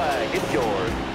flag. It's yours.